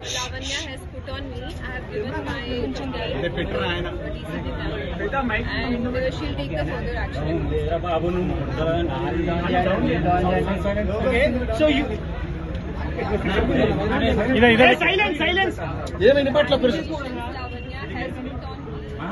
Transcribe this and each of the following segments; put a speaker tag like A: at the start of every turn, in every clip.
A: Lavanya has put on me. I have given my
B: అదే పెట్టరా ఆయన
A: DCP number and uh, she'll take the further action.
B: Okay so you
C: ఇదే ఇదే
B: silence silence
D: ఏమైంది పట్ల పరిస్థితి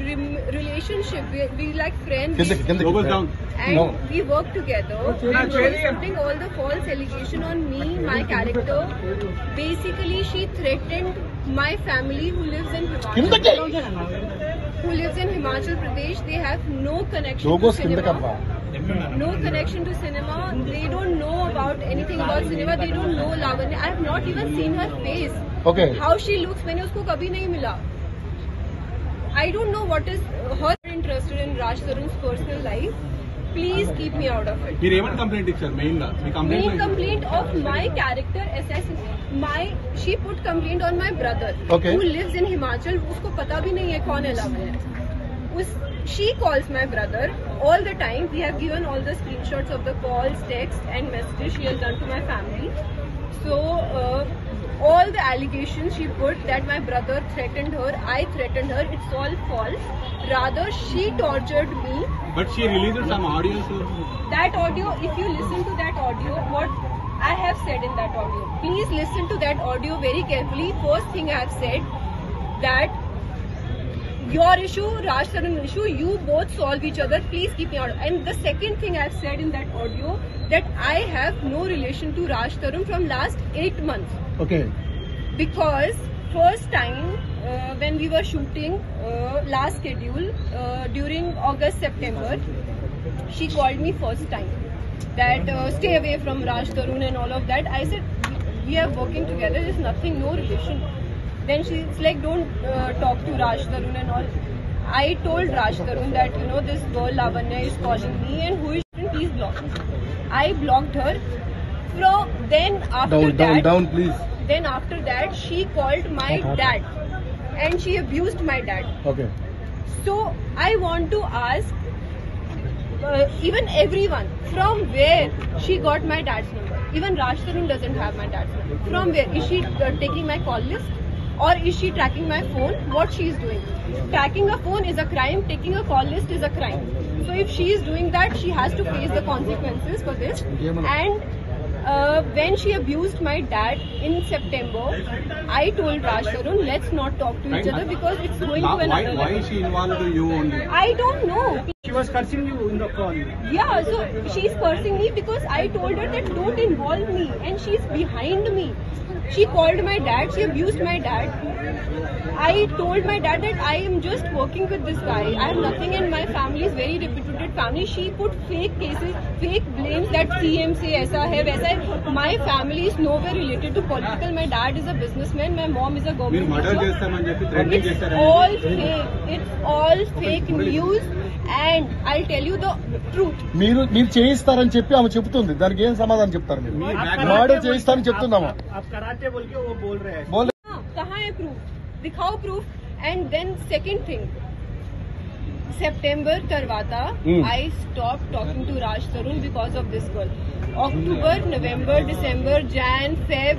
A: relationship. We, we like friends.
D: Get the,
B: get the, down.
A: And
D: no.
A: we work together. And she is putting all the false allegation on me, my character. Basically, she threatened my family who lives in Himachal. Who lives in Himachal Pradesh. They have no connection to cinema. No connection to cinema. They don't know about anything about cinema. They don't know Lavanya. I have not even seen her face.
D: Okay.
A: How she looks. I उसको कभी नहीं मिला. I don't know what is her interested in Raj Tarun's personal life. Please keep me out of it.
B: We haven't complained it, sir. Main complaint.
A: Main complaint of my character SS. My she put complaint on my brother
D: okay.
A: who lives in Himachal. उसको पता भी नहीं है कौन अलावा है. उस she calls my brother all the time. We have given all the screenshots of the calls, text, and messages she has done to my family. So. Uh, all the allegations she put that my brother threatened her, I threatened her, it's all false. Rather, she tortured me.
B: But she released some audio. So...
A: That audio, if you listen to that audio, what I have said in that audio, please listen to that audio very carefully. First thing I have said that your issue, Raj Tarun issue, you both solve each other. Please keep me out. And the second thing I have said in that audio that I have no relation to Raj Tarun from last eight months
D: Okay.
A: because first time uh, when we were shooting uh, last schedule uh, during August September, she called me first time that uh, stay away from Raj Tarun and all of that. I said we are working together. There's nothing, no relation. Then she's like, don't uh, talk to Raj Tarun and all. I told Raj Tarun that, you know, this girl Lavanya is calling me and who is she? Please block. I blocked her. From then after
D: down,
A: that,
D: down, down, please.
A: Then after that, she called my dad and she abused my dad.
D: Okay.
A: So I want to ask uh, even everyone from where she got my dad's number. Even Raj Tarun doesn't have my dad's number. From where is she uh, taking my call list? Or is she tracking my phone? What she is doing? Tracking a phone is a crime. Taking a call list is a crime. So if she is doing that, she has to face the consequences for this. And uh, when she abused my dad in September, I told Raj Tarun, let's not talk to each other because it's going to
B: why
A: another
B: why
A: level.
B: she involved you only
A: I don't know.
C: She was cursing you in the call.
A: Yeah, so she's cursing me because I told her that don't involve me and she's behind me. she called my dad she abused my dad i told my dad that i am just working with this guy i have nothing in my family is very reputed family she put fake cases fake blames that cm se aisa hai waisa hai my family is nowhere related to political my dad is a businessman my mom is a government it's all fake it's all fake news And I'll tell you the truth.
D: మీరు మీరు చేయిస్తారని చెప్పి ఆమె చెప్తుంది దానికి ఏం సమాధానం చెప్తారు మీరు
B: మీ
C: आप
B: background-
D: మర్డర్ చేయిస్తారని చెప్తున్నామా
C: आप- आप कराटे बोल के वो बोल रहे हैं
D: బోల్
A: हाँ, कहाँ है प्रूफ दिखाओ proof and then second thing September करवाता
D: Hmm.
A: I stopped talking to Raj Tarun because of this girl. October, November, December, Jan, Feb,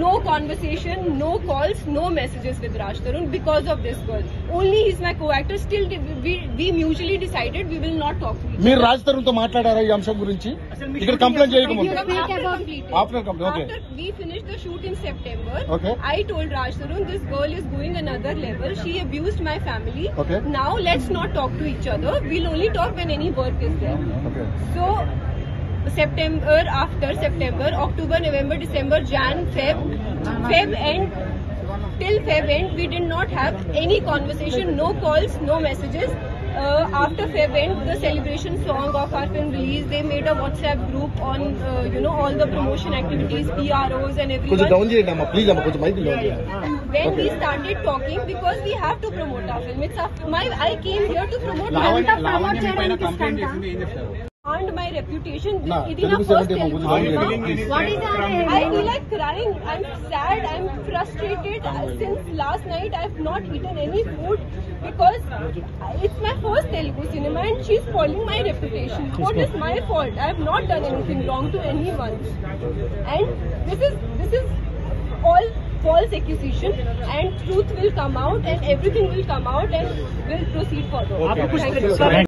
A: no conversation, no calls, no messages with Raj Tarun because of this girl. Only he's my co-actor. Still, we, we mutually decided we will not talk to each
D: మీరు
A: other.
D: Raj Tarun తో మాట్లాడారా ఈ అంశం గురించి ఇక్కడ complaint చేయకముందు
A: After completing.
D: After completing, okay.
A: After we finished the shoot in September,
D: Okay.
A: I told Raj Tarun this girl is going another level. She abused my family.
D: Okay.
A: Now let's not talk to each other. We'll only talk when any work is there.
D: Okay
A: So September after September, October, November, December, Jan, Feb, Feb end till Feb end we did not have any conversation, no calls, no messages. Uh, after Feb end, the celebration song of our film release, they made a WhatsApp group on uh, you know all the promotion activities, PROs and everyone.
D: कुछ down जी ना please हमको कुछ mic down
A: When okay. we started talking because we have to promote our film. It's after my I came here to promote. Lavanya,
B: Lavanya,
A: Lavanya,
B: Lavanya,
A: Lavanya,
B: Lavanya, Lavanya, Lavanya,
A: earned my reputation
D: nah,
A: within
D: a
A: first
B: telephone.
E: What is
A: I feel like crying. I'm sad. I'm frustrated. Since last night, I've not eaten any food because it's my first Telugu cinema and she's spoiling my reputation. What is my fault? I have not done anything wrong to anyone. And this is this is all false accusation and truth will come out and everything will come out and we'll proceed forward.
C: Okay.